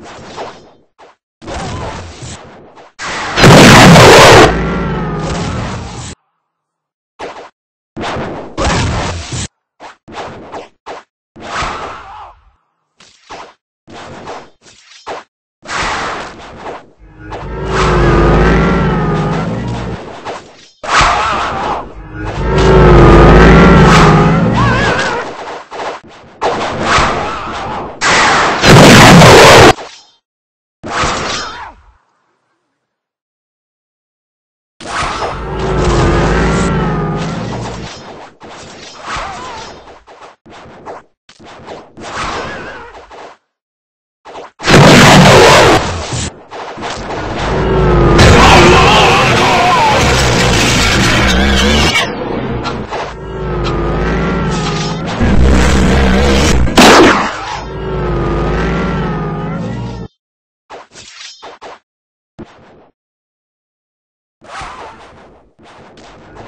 you Yeah.